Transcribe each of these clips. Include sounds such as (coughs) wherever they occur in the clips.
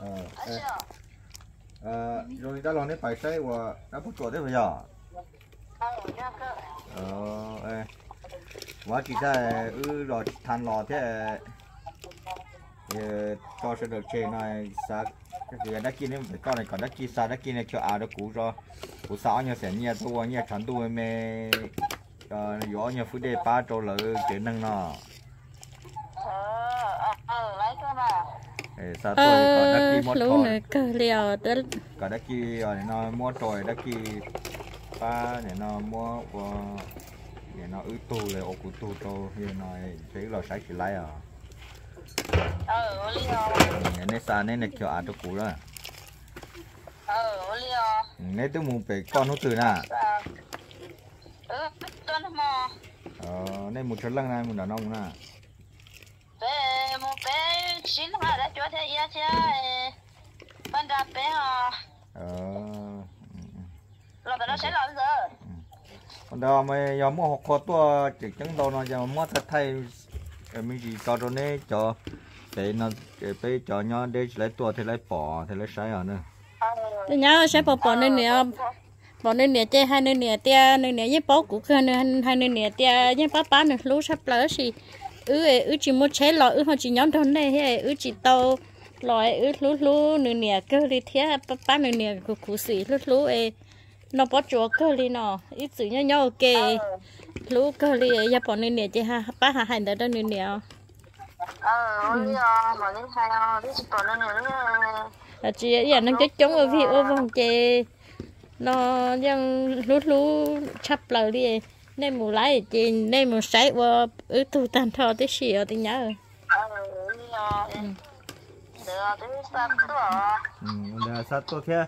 ờ ờ rồi ta lo đấy phải xây và đã bút chuột đấy bây giờ ờ ê quá chỉ ra ư lò than lò thế. Cho sẽ được chơi này sa cái gì đã kia nên phải con này, còn đã kia sa đã kia này cho à đã cũ rồi cũ sáu nhau sẽ nhiều tôi nhiều chắn tôi mê. Ờ gió nhiều phút đề ba trâu lỡ chế năng nào sao tôi có đắc kỳ mót rồi cờ đắc kỳ rồi nó mua rồi đắc kỳ ba để nó mua của ờ, để nó ứ tù rồi ô cụ tù cho hiện nói thấy lò chỉ lại à? Ờ liều nên sao nên này kiểu à, ăn được cũ rồi ờ liều nên tôi muốn về con nó từ nà ờ nên một chút lăng này một đàn ông nà nè ờ. Còn đâu mà giờ mua học khó tua chỉ chứng đâu nó giờ mua thật thay. Ờ, mình chỉ cho đồ này cho để nó để bây cho nhau để lấy tua thì lấy bỏ thì lấy sai ở nữa tôi nhớ sẽ bỏ bỏ nơi nè bỏ nơi nè chơi hai nơi nè tia nơi nè với bó của cái nơi hai nơi nè tia với bá bá nữa lú sắp lỡ gì ứ ứ chỉ một chế lọ ứ họ chỉ nhóm thôn này hay ứ chỉ tàu lọ ứ lú lú nơi nè cơ đi thế bá bá nơi nè của cụ sĩ lú lú ê nó bỏ chúa cơ đi nó ít sự nhau nhau ok. Lú cơ đi ya bỏ nơi nè chơi ha bá hà hành đó nơi nè là chị giờ nó cái chống ở phía ô vòng chè. Nó đang lú lú chắp lời đi nên mù lái chị nên mù sấy qua ứ tu tan thọ tới xìa thì nhớ ừ là sát tôi thế.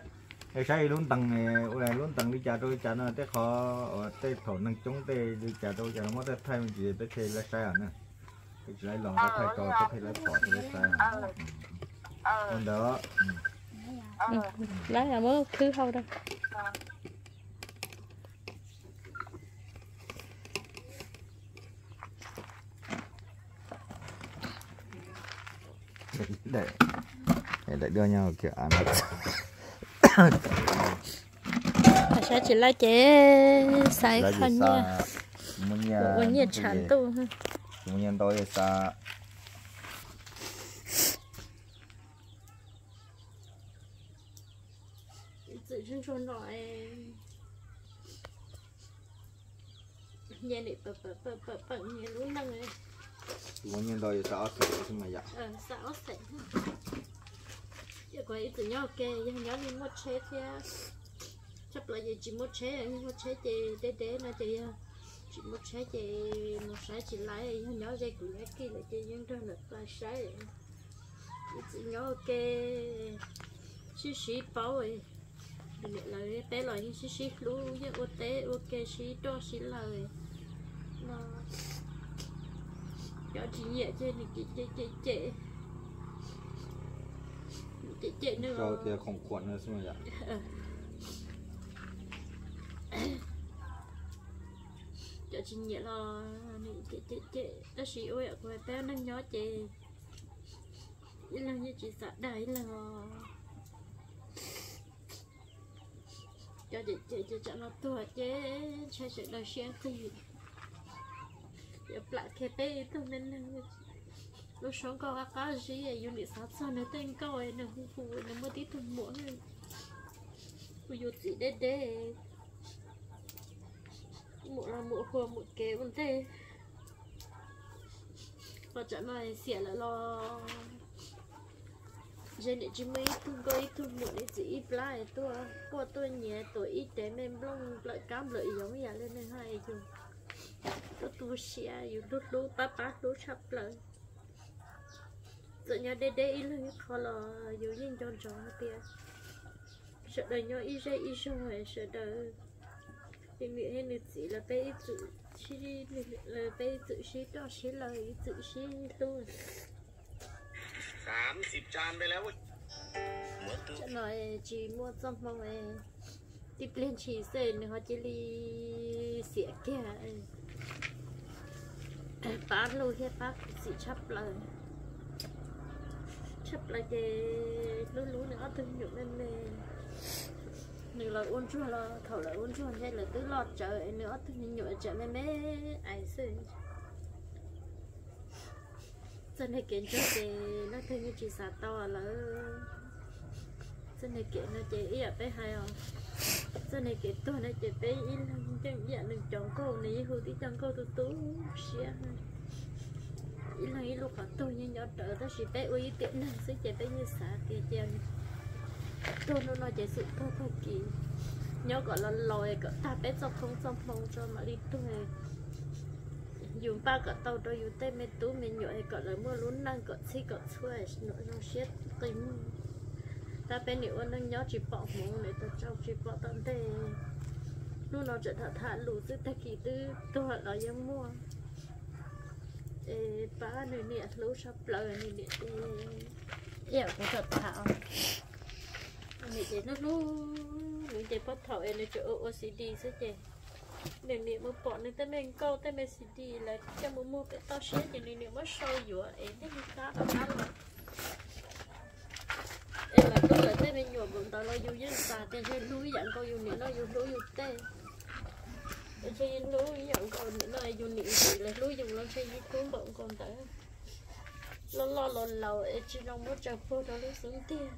Cái sai luôn tầng này là luôn tầng đi trả tôi trả nó tới khó ở tới thổ năng chống tê đi trả tôi trả nó mất tới thay mình chỉ tới khi lấy sai à nữa cái lấy lòng tới thay cho tới khi lấy bỏ thì lấy sai à còn đó ừ. lái là mới cứ hâu đâu để để để đưa nhau kiểu ăn à sẽ chỉ lấy chế ra khăn nha muốn nhà nhiệt chán tu muốn nhà tôi sa tự chân trốn rồi nhà này bờ bờ bờ bờ bờ nhà luôn năng ấy muốn nhân tôi sa ở sửa cái mà dạ. Ờ sao sẽ giờ quay tự nhau ok giờ nhớ đi một chế thì chấp là giờ chỉ một chế một chế thì để để nó thì chỉ một chế thì một chế chỉ lại giờ nhớ dây của nhớ kia là chỉ những đơn được là chế tự nhau ok xí xí bao ấy để lại bé lại những xí xí lú với ô tế ok xí to xí lời nó cho chị nhẹ trên thì chị chị chị chị chị chị nữa cho thì không cuộn nữa xem dạ cho chị nhẹ là nè chị chị chị đó chị ơi ạ cô bé nó nhớ chị. Vậy là như chị sợ đấy là cho chị chị cho nó tua chứ. Cho chị đời sáng thì lại cái bé tôi nên là lúc sống có có gì à dùng để sát sao nó tên coi nó hù hù, nó mới tí thùng muỗng này bây giờ chỉ để để một là một hồ một kế vấn đề và trận này xỉa là lo. Giờ để chỉ mấy thu coi thu muỗng để chỉ lại tôi của tôi nhẹ tôi ít để mình lợi cám lợi giống như lên hai hay chứ tôi tu xỉaอยู่lúc lúc ba ba lúc sắp lại sợ nhà đê đê ý lên khó là yếu nhìn tròn tròn tia sợ đời nhau ý ra ý xong rồi sợ đời thì nghĩ hay được chỉ là bé tự chỉ là bé tự chỉ đó chỉ là tự chỉ luôn สามสิบจานไปแล้วเว้ย cho nói chỉ mua xong phong ấy tiếp lên chỉ xây nữa họ chỉ đi xỉa kia. Bán luôn hết bác chỉ chấp lời. Chấp lại cái nữa từ nhựa bên mê. Nửa lời uốn chua lo thầu là uốn chua hay là tứ lọt trời. Nữa từ nhựa chợ mê mê, ai xưa cho nên kiện cho chị nó thương như chị xả to là cho nên kiện nó chị ý ở bên hai à sau này cái tuần này cái bé in là chân dạ đừng chọn cô này hồi tí chọn cô tôi tú xia ý là ý lúc họ tôi như nhỏ trở đó chị bé uy tiện này sẽ chạy bé như xả thì chân tôi nó nói chạy sự tôi thôi kỳ nhớ gọi là lòi cỡ ta bé dọc không xong phong cho mà đi tôi dùng ba cỡ tàu đôi dùng tay mẹ tú mẹ nhỏ hay cỡ là mưa lún năng cỡ xí cỡ xuôi nó nó chết tính ta bên nếu nó nhớ chỉ bỏ mồm để ta trâu chỉ bỏ tận thế. Lúc nó trở thành thả lũ dưới ta kỳ tư, tôi hỏi là dân mua. Ê, ba nơi nè, lũ sắp lời này nè, ê. Dẻo cũng thật thảo. Nè chị nó lú nè chị bắt thảo em nó chỗ OCD sẽ chị nên nè một bỏ nè ta mình câu ta mình CD là cho một mua cái tao xế thì nè nè mất sâu dũa em thấy đi cá đó ăn là em là tôi là bụng tao lo dù với tên trên núi dặn câu dù niệm nó dù núi dù tê. Trên núi câu niệm nó dù gì là núi dùng lo trên dưới cuốn bụng còn tới lo lo lo lầu em chỉ trong một chợ đó nó xuống tiền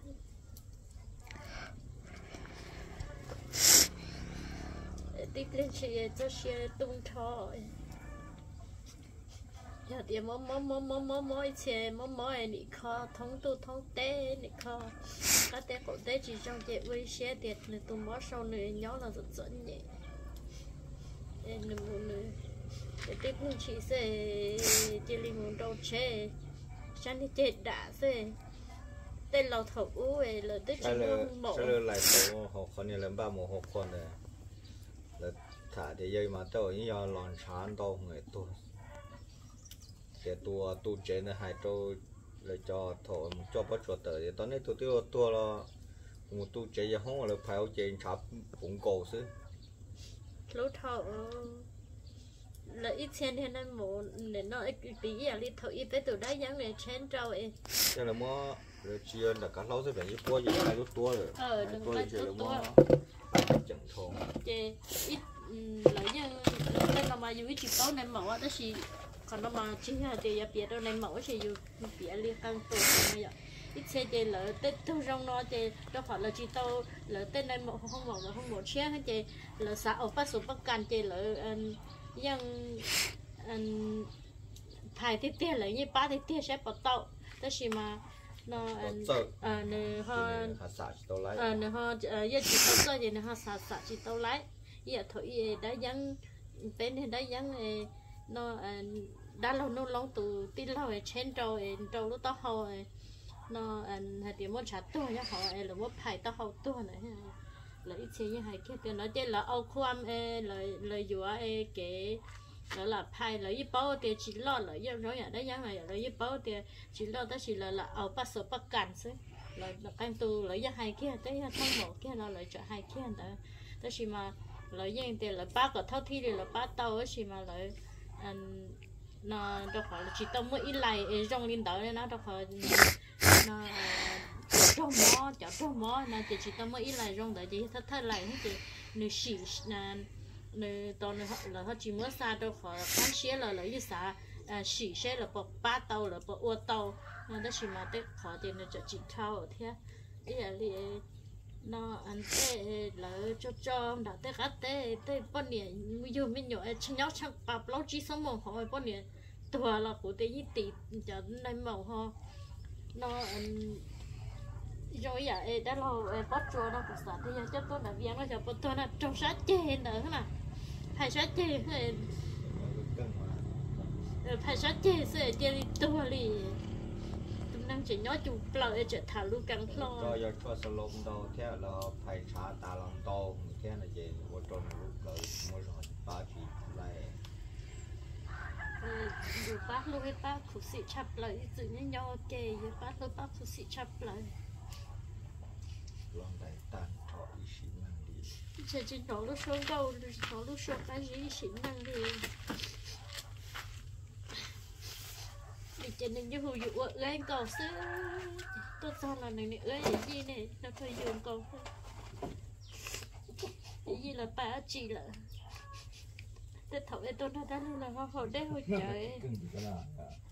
tiếp lên chị cho tung thọ giờ thì mò mò mò mò mò mò mò mò ấy nị kho thông tu thông tế, nị kho các tế cổ tế chỉ trong chị với xe tiệt này tụ mò sau này nhớ là rất dẫn nhỉ. Em là một người để tiếp lên chị sẽ chị đi muốn đâu chế cho nên chị đã sẽ tên lầu thầu u ấy là tới chỉ muốn mổ cái là lại số học con này là ba một học con này. Là thả thì dây mà tôi như giờ lòn chán đâu người tôi cái tua tu chế này hai tôi là cho thổ cho bắt chuột tới thì tao này tôi tiêu tua là một chế giờ không là phải chế chắp cũng cổ xứ lỗ thọ là ít tiền thì nên muốn để nó ít tí à đi thọ ít tới từ đấy giống để chen trâu ấy cho là mua rồi chia là cả lâu sẽ phải như tua gì hai lúc tua rồi Ờ, đừng thì là tua chẳng thùng chê ít lấy như đây là mà dù ít chỉ có nên mẫu đó thì còn nó mà chỉ là thì giờ biết đâu nên mẫu thì dù biết liên căn tổ bây giờ ít xe chê lỡ tết thu trong nó chê đâu phải là chỉ tao lỡ tết nên mẫu không mẫu là không mẫu xe hết chê lỡ xã ở phát số bắc can chê lỡ nhưng phải tiếp tiền lấy như ba tiếp tiền sẽ bắt tàu. Đó thì mà nó ờ nè họ ờ nè họ ờ giờ chỉ tao cho vậy nè họ xả xả chỉ tao lấy giờ thôi đã dán bên này đã dán nó đã lâu nó lâu từ tin lâu ấy chen trâu ấy trâu lúc tao hậu ấy. Nó hạt tiền muốn trả tôi nhá họ ấy, là muốn phải tao hậu tôi này. Là ít chế như hai kia tiền nói chứ là âu khoam ấy lời lời dùa ấy cái đó là phải là ít bao tiền chỉ lo là yêu rồi nhà đấy nhá là ít bao tiền chỉ lo đó chỉ là là ở bắt số bắt cản chứ. Là là canh tu lấy ra hai kia, tới thằng một kia nó lấy cho hai kia đó đó chỉ mà lấy những tiền là ba cái thao thi thì là ba tao ấy, chỉ mà lấy nó đâu phải là chỉ tao mới ít lại ừ, trong linh đạo nên nó đâu phải nó trong mó chả trong mó nó chỉ chỉ tao mới ít lại trong đấy chỉ thắt thắt lại hết chị nó xỉ là nơi tao nơi họ là họ chỉ mới xa đâu phải khán xế là lấy xa à xỉ xế là bỏ ba tàu, là bỏ ô tàu. Nó đó chỉ mà tết khỏi tiền nó chỉ chị thao ở thế. Ý là li nó ăn tê là cho cho đã tê cá tê tê bao nhiêu nhiều mình nhỏ chân nhau chẳng bạp lâu chỉ sống một hồi bao nhiêu tua là của tê ít tỷ cho nên màu ho. Nó rồi giờ đã lâu bắt chua nó cũng sợ. Thì giờ cho tôi là viên nó cho bắt tôi là trong sát chê nữa nè phải sát chê phải phải sát chê sẽ chê đi đi tụi năng chỉ nhớ chụp lời chỉ thả lu căng cho lo. Giờ cho sờ lông đâu thế là phải trả ta lòng to thế là gì của tròn lúc lợi mua rồi ba chỉ lại. Dù bác lu với bác phụ sĩ chập lời tự nhiên nhau kề với bác lu bác phụ sĩ chập lời. Lòng đại tan thọ ý sĩ năng đi chỉ chỉ nói lúc sống đâu nói lúc sống cái gì xịn năng đi cho nên như hồi dụ lên cầu sư tôi sao là này ơi cái gì này nó phải dùng cầu cái gì là ba chị là để cái tôi nó đã luôn là hoa hậu đấy hồi trời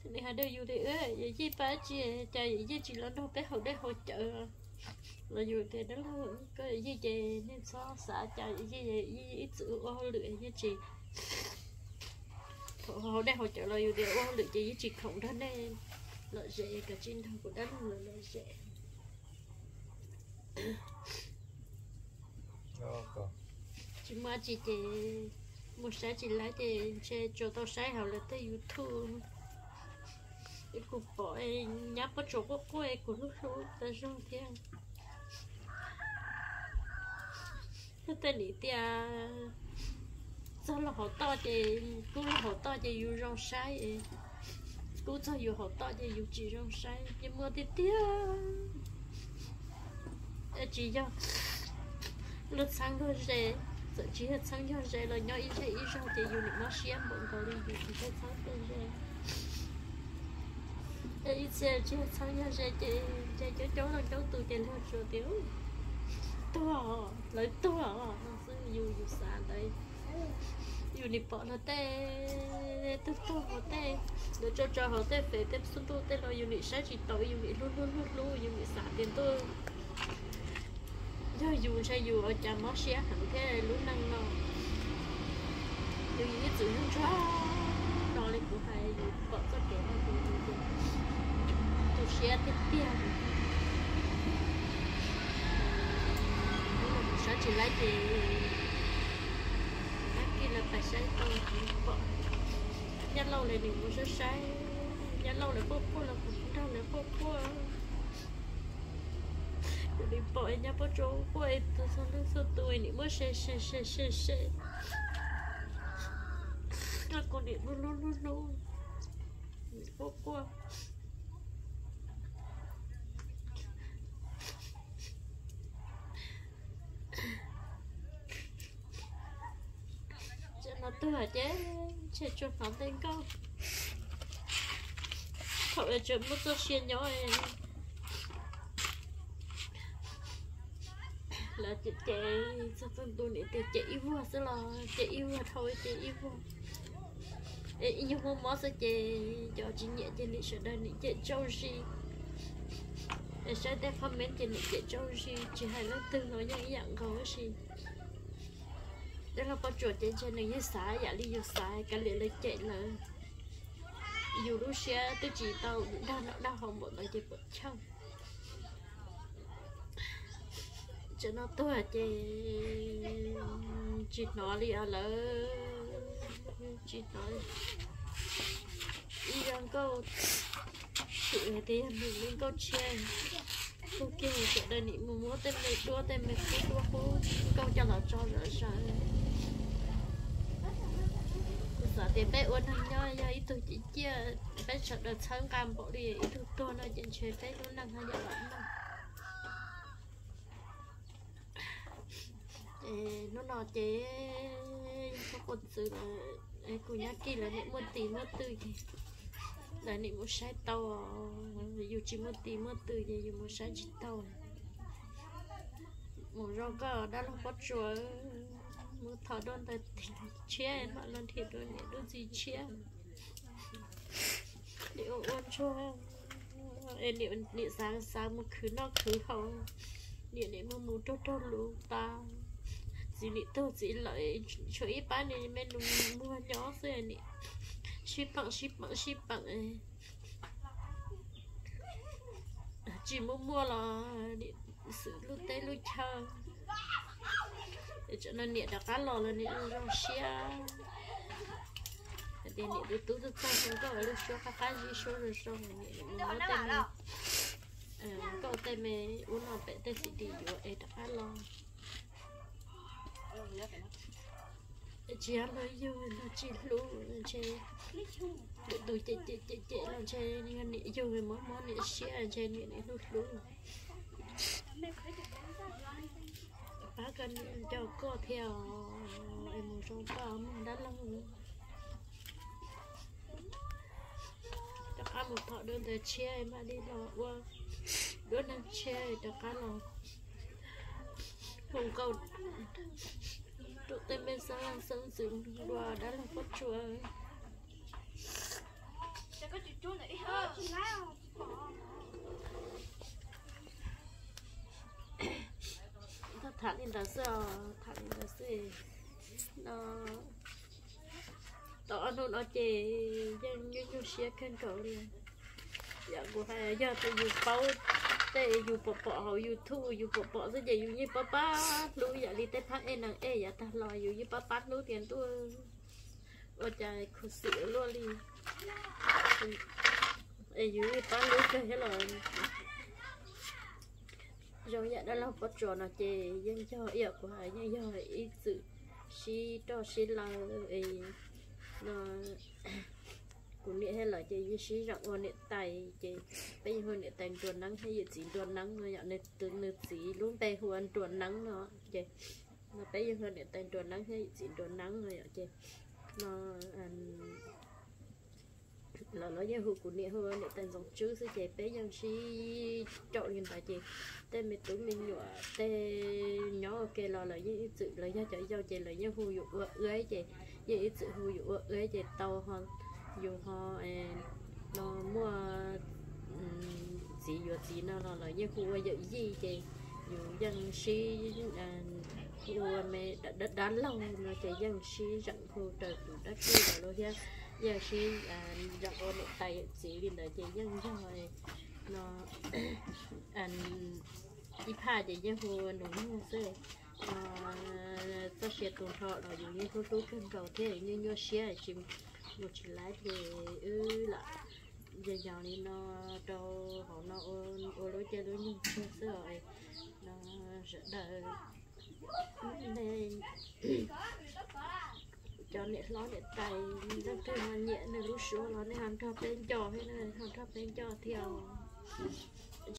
này hà đâu dù thì ơi vậy gì bà chị trời vậy gì chị lớn đâu cái hậu đấy hồi trời là dù thì đó là cái gì chị nên so sả trời gì gì ít sự ô lưỡi như chị họ đây là อยู่ thì ô lựa chị chị không đó nên lợi dễ cả trên đầu của đất là lợi dễ. Chỉ mà chị chị một sáng chị lấy thì chơi cho tao sáng học là tới youtube cái cục bỏ nháp bắt chỗ có quay của lúc lúc ta trong thiên thế tên lý tia cho là họ to chị cũng là họ to chị yêu rong sai cú cho dù họ to chị dù chỉ rong sai nhưng mà thì tia chị cho lúc sáng lúc rẻ, sợ chị hết sáng cho rẻ là nhau ít rẻ, ít rong chị dù định nó xem bọn có đi dù chị hết sáng tên rẻ. Ít rẻ, chị hết sáng cho rẻ, chị chị cho cháu là cháu tụi chị hơn rồi, tiểu. To lấy to dù dù xa đây dù đi bỏ nó tê tức to họ tê để cho cho họ tê về tê xuân tu tê rồi dù đi sai chỉ tội dù đi luôn luôn luôn luôn. Dù đi xả tiền tôi. Cho dù sai dù, ở chả mất xe hẳn thế lúc năng nó dù ý tự nhiên cho nó lên của hai dù bỏ cho kẻ hai dù dù dù dù xe tiếp tiền sao chỉ lấy thì kia là phải sai tôi bỏ nhất lâu này mình muốn có sai nhất lâu này phố phố là cũng đâu này phố phố đi bỏ nhà bỏ chỗ quay từ sau lưng sau tuổi này mới sẽ sẽ sẽ sẽ sẽ các con điện luôn luôn luôn luôn. Phố phố tôi hả chế chế cho phóng tên câu. Cậu là chuyện mất tôi xuyên nhỏ em là chị chị sao phân tôi để chị yêu yêu sẽ là chị yêu thôi chị yêu Ê, yêu không mó sẽ chị cho chị nhẹ chị lịch sử đây chị châu gì để sẽ để comment chị lịch chị châu gì chị hay là từ nói những dạng có gì đó là có chuột trên trên này như xã dạ đi như xã cả liền lấy chạy là dù lúc xe tôi chỉ tàu đau nó đau hồng, bọn nó chỉ bọn trong cho nó tôi à chị chị nói đi à lỡ chị nói đi. Rằng câu chuyện thì mình lên câu chuyện câu kia một đây nị mua mua tên mày đua, tên mày đua đua câu cho nó cho rỡ sao sợ thì bé uốn hàng nhau ya ít tuổi chỉ chia bé sợ được sáng cam bỏ đi ít tuổi to nó chuyện chơi bé nó năng hay lắm nó nói chế có con sự là cô nhắc kia là những muốn tìm mất tư là những muốn sai tàu dù chỉ muốn tìm mất tư gì dù muốn sai chỉ tàu một rau cờ đã là có một thọ đơn tới chia mà lần thiệt đôi này đôi gì chia? Liệu ôn cho em. Liệu liệu sáng sáng một khứ nó khứ hậu liệu để mà mù cho cho lũ ta. Gì liệu tôi chỉ lợi, cho ít bán này mình luôn mua nhỏ rồi nị ship bằng ship bằng ship bằng. Chỉ mua mua là sự lúc tay lúc chờ để cho nó đã cá lò là nhiệt rong xia để nhiệt được tú được sang chúng tôi lúc số cá cá gì số rồi số này nhiệt nó tên mình có tên mình uống nó bé tên gì đi rồi để đã cá lò chị ăn nói yêu nó lú chơi để tôi chơi chơi chơi chơi làm chơi nên yêu người món món nhiệt xia chơi nhiệt nhiệt lú phá cần cho cô theo em một trong ba mình đã lòng cho cá một thọ đơn để chia em đi lò qua đơn đang chia cho cá lòng cùng cầu. Tụ tên bên sang làm sân dựng đùa đã là phốt chùa Chắc có chú chú nữa hả? thả lên đó giờ thả lên đó gì nó đó nó nó chỉ dân như như xe khen cầu đi dạ, giờ của hai giờ tôi dùng bao tê dùng bỏ bỏ hậu dùng thu dùng bỏ bỏ rất dễ dùng như bắp bà lúc giờ đi tới phát em nàng em giờ dạ, ta lo dùng như bắp bà lúc tiền tôi ở trời khu sửa luôn đi. Em dùng bắp lũ cái hết rồi rồi nhận đó là bắt trò nó chê dân cho yêu của hai nhân do ý sự si cho si là ấy. Nó (coughs) cũng nghĩ hay là chê như si rộng hoa nệ tay chê bây giờ hoa nệ tay tuần nắng hay gì chỉ tuần nắng, nó nhận này từ nửa chỉ luôn tay hoa tuần nắng nó, chê. Nó bây giờ hoa nệ tay tuần nắng hay chỉ tuần nắng, nó nhận chê. Nó nó là nó như hụt của nệ hoa nệ tên dòng chữ sư chế bây dân si trộn hiện tại chị tên mình tụi mình nhỏ tên nhỏ ok lo là những ít sự lấy do chạy giao chị lấy những hù dụ ưới chị những ít sự hù dụ ưới chị tàu họ dù họ nó mua gì vừa gì nó nó là những hù dụ gì chị dù dân si à, hù mẹ đã đã đã lâu nó chạy dân si, rặng hù trời cũng đất kia rồi luôn giờ si rặng ôn tay chỉ vì đời chị dân cho rồi nó, (coughs) anh đi pha để cho hồ nóng hồ sơ tất sẽ tồn thọ là dùng như thuốc thuốc cân cầu thế như như xe chỉ một chỉ lái về ư là giờ giờ đi nó đâu họ nó ô ô lối chơi lối như sơ sơ rồi nó rất đời nên cho nè lo nè tay rất là nhẹ nè lúc số lo nè hàng thọ bên trò hay này hàng thọ bên trò theo ờ,